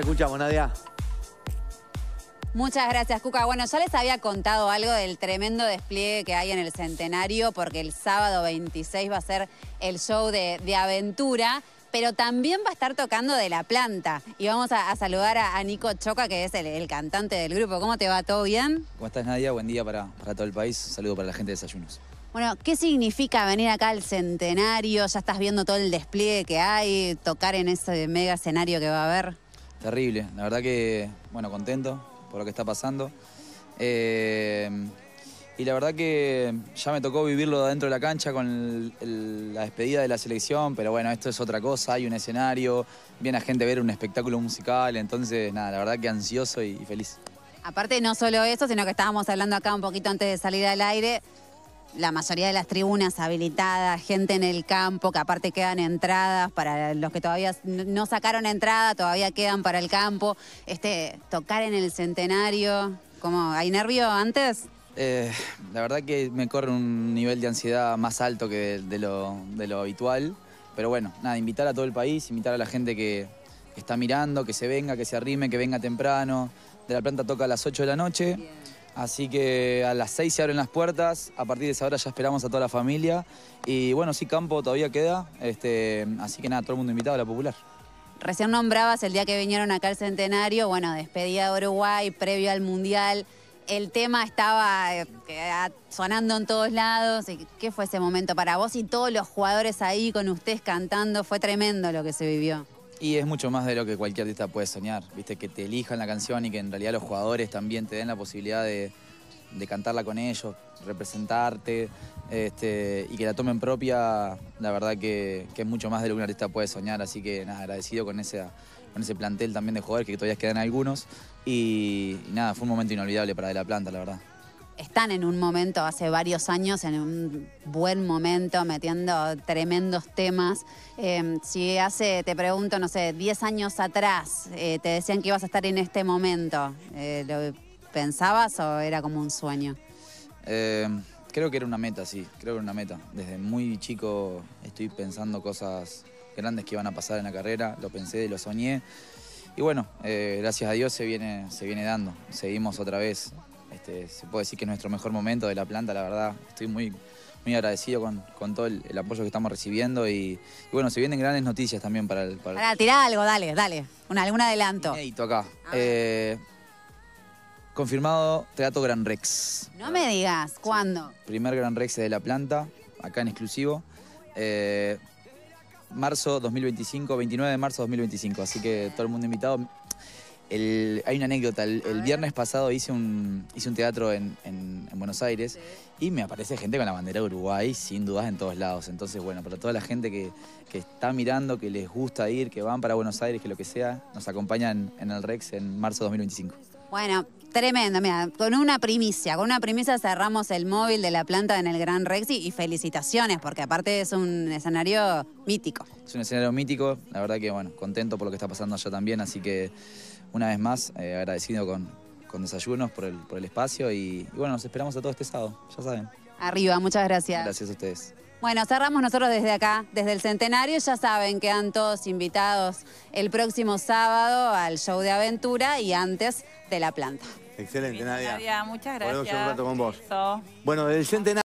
Te escuchamos, Nadia. Muchas gracias, Cuca. Bueno, ya les había contado algo del tremendo despliegue que hay en el Centenario, porque el sábado 26 va a ser el show de, de aventura, pero también va a estar tocando de la planta. Y vamos a, a saludar a, a Nico Choca, que es el, el cantante del grupo. ¿Cómo te va? ¿Todo bien? ¿Cómo estás, Nadia? Buen día para, para todo el país. Un saludo para la gente de Desayunos. Bueno, ¿qué significa venir acá al Centenario? Ya estás viendo todo el despliegue que hay, tocar en ese mega escenario que va a haber. Terrible. La verdad que, bueno, contento por lo que está pasando. Eh, y la verdad que ya me tocó vivirlo dentro de la cancha con la despedida de la selección, pero bueno, esto es otra cosa, hay un escenario, viene a gente a ver un espectáculo musical, entonces nada, la verdad que ansioso y, y feliz. Aparte, no solo eso, sino que estábamos hablando acá un poquito antes de salir al aire. La mayoría de las tribunas habilitadas, gente en el campo, que aparte quedan entradas para los que todavía no sacaron entrada, todavía quedan para el campo. Este, tocar en el centenario, ¿cómo? ¿Hay nervio antes? Eh, la verdad que me corre un nivel de ansiedad más alto que de, de lo, de lo habitual. Pero bueno, nada, invitar a todo el país, invitar a la gente que, que está mirando, que se venga, que se arrime, que venga temprano. De la planta toca a las 8 de la noche. Así que a las 6 se abren las puertas. A partir de esa hora ya esperamos a toda la familia. Y bueno, sí, campo todavía queda. Este, así que nada, todo el mundo invitado a la popular. Recién nombrabas el día que vinieron acá al centenario, bueno, despedida de Uruguay, previo al Mundial. El tema estaba eh, eh, sonando en todos lados. ¿Y ¿Qué fue ese momento para vos y todos los jugadores ahí con ustedes cantando? Fue tremendo lo que se vivió. Y es mucho más de lo que cualquier artista puede soñar, viste, que te elijan la canción y que en realidad los jugadores también te den la posibilidad de, de cantarla con ellos, representarte este, y que la tomen propia, la verdad que, que es mucho más de lo que un artista puede soñar, así que nada, agradecido con ese, con ese plantel también de jugadores que todavía quedan algunos. Y, y nada, fue un momento inolvidable para De La Planta, la verdad. Están en un momento, hace varios años, en un buen momento, metiendo tremendos temas. Eh, si hace, te pregunto, no sé, 10 años atrás, eh, te decían que ibas a estar en este momento, eh, ¿lo pensabas o era como un sueño? Eh, creo que era una meta, sí, creo que era una meta. Desde muy chico estoy pensando cosas grandes que iban a pasar en la carrera, lo pensé, lo soñé. Y bueno, eh, gracias a Dios se viene, se viene dando. Seguimos otra vez. Este, se puede decir que es nuestro mejor momento de la planta, la verdad. Estoy muy, muy agradecido con, con todo el, el apoyo que estamos recibiendo y, y bueno, se vienen grandes noticias también para el, para Para tirar algo, dale, dale. Un, algún adelanto. inédito acá. Eh, confirmado Teatro Gran Rex. No me digas, ¿cuándo? Primer Gran Rex de la planta, acá en exclusivo. Eh, marzo 2025, 29 de marzo 2025. Así que todo el mundo invitado. El- hay una anécdota. El, el viernes pasado hice un, hice un teatro en, en- en Buenos Aires y me aparece gente con la bandera de Uruguay, sin dudas, en todos lados. Entonces, bueno, para toda la gente que, que está mirando, que les gusta ir, que van para Buenos Aires, que lo que sea, nos acompañan en el Rex en marzo 2025. Bueno, tremendo, mira, con una primicia, con una primicia cerramos el móvil de la planta en el Gran Rex y, y felicitaciones, porque aparte es un escenario mítico. Es un escenario mítico, la verdad que bueno, contento por lo que está pasando allá también, así que una vez más eh, agradecido con, con Desayunos por el, por el espacio y, y bueno, nos esperamos a todo este sábado, ya saben. Arriba, muchas gracias. Gracias a ustedes. Bueno, cerramos nosotros desde acá, desde el Centenario. Ya saben, quedan todos invitados el próximo sábado al show de aventura y antes de la planta. Excelente, Nadia. Nadia, muchas Volvemos gracias. en un rato con vos. Beso. Bueno, del centenario.